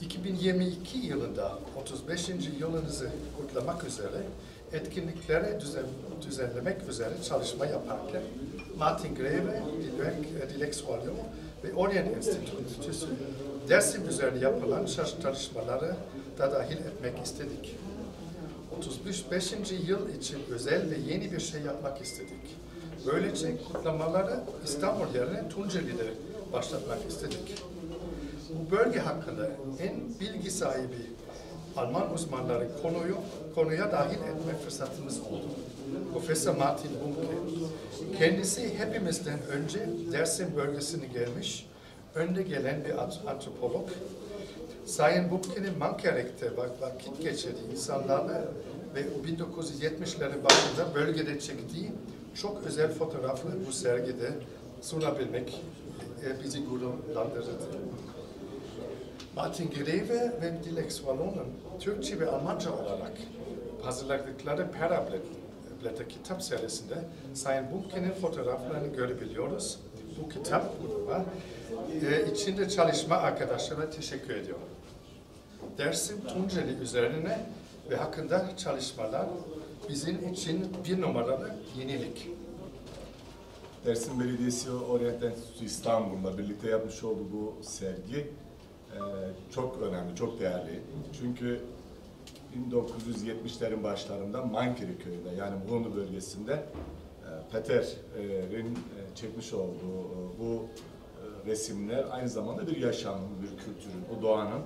2022 yılında 35. yılınızı kutlamak üzere etkinliklere düzen, düzenlemek üzere çalışma yaparken Martin Greve, Dilek, Dilek Swallow ve Orient Enstitüsü Dersim üzerine yapılan çalışmaları da dahil etmek istedik. 35. yıl için özel ve yeni bir şey yapmak istedik. Böylece kutlamaları İstanbul yerine Tunceli'de başlatmak istedik. Bu bölge hakkında en bilgi sahibi Alman uzmanları konuyu konuya dahil etme fırsatımız oldu. Profesör Martin Bumke. Kendisi hepimizden önce Dersim bölgesine gelmiş, önde gelen bir antropolog. Sayın Bumke'nin Mankerek'te vakit geçirdiği insanlarla ve 1970'lerin başında bölgede çektiği çok özel fotoğrafları bu sergide sunabilmek e, bizi gururlandırdı. Martin Greve ve Dilek Swallon'un Türkçe ve Almanca olarak hazırladıkları Perablet kitap serisinde Sayın Bumke'nin fotoğraflarını görebiliyoruz. Bu kitap gruba e, içinde çalışma arkadaşlara teşekkür ediyorum. Dersim Tunceli üzerine ve hakkında çalışmalar bizim için bir numaralı yenilik. Dersim Belediyesi Orient Enstitüsü İstanbul'la birlikte yapmış olduğu bu sergi e, çok önemli, çok değerli. Çünkü 1970'lerin başlarında Mankeri köyünde yani Bulundu bölgesinde e, Peter'in e, çekmiş olduğu bu resimler aynı zamanda bir yaşamın, bir kültürün, o doğanın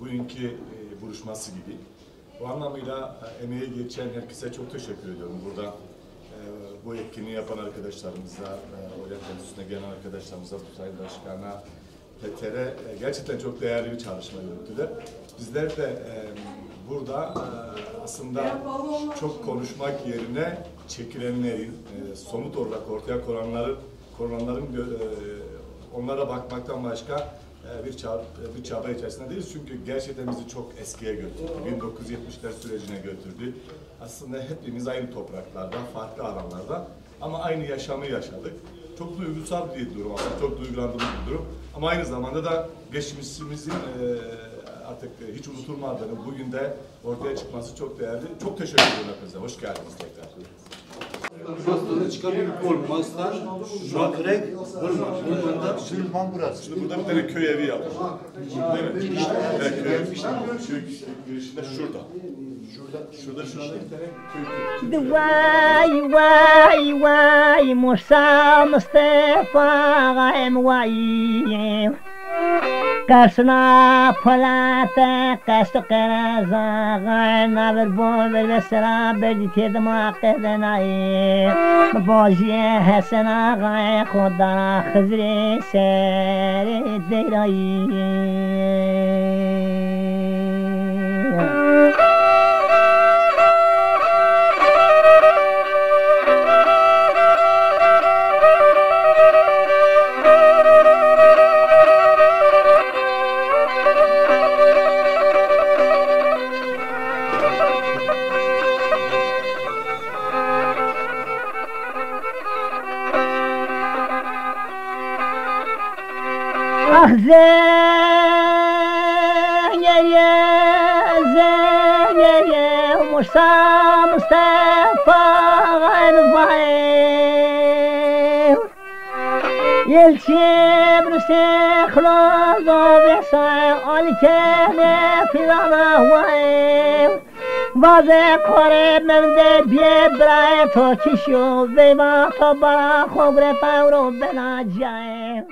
bugünkü buluşması gibi. Bu anlamıyla emeği geçen herkese çok teşekkür ediyorum. Burada bu etkinliği yapan arkadaşlarımıza, Orient Enstitüsü'ne gelen arkadaşlarımıza, Sayın Başkan'a, Peter'e e, gerçekten çok değerli bir çalışma yürüttüler. Bizler de e, burada e, aslında çok konuşmak yerine çekilenlerin, e, somut olarak ortaya konanların e, onlara bakmaktan başka bir çaba, bir çaba içerisinde değiliz. Çünkü gerçekten bizi çok eskiye götürdü. 1970'ler sürecine götürdü. Aslında hepimiz aynı topraklarda, farklı alanlarda ama aynı yaşamı yaşadık çok duygusal bir durum aslında, çok duygulandığımız bir durum. Ama aynı zamanda da geçmişimizin e, artık hiç unutulmadığını bugün de ortaya çıkması çok değerli. Çok teşekkür ederim hepinize. Hoş geldiniz tekrar. Mastada çıkan bir kol. Maslar, makrek, vurma. Bundan Süleyman burası. Şimdi burada bir tane köy evi yapmış. Değil mi? Evet, köy evi. Girişinde şurada. Şurada, şurada şu anda bir tane köy. Vay vay vay Musa Mustafa gaym vay کس نفلات کس تو کنار غای نبر بوم بر بسرام بدی که دم آقید نایی بازی حسن غای خدا خزری سری دیرایی خلاص و بسعى على كان في العمى وعيم وازه کاره منده بیه برای تو چیشو زیبا تو برا خوبره پاورو بنا جایه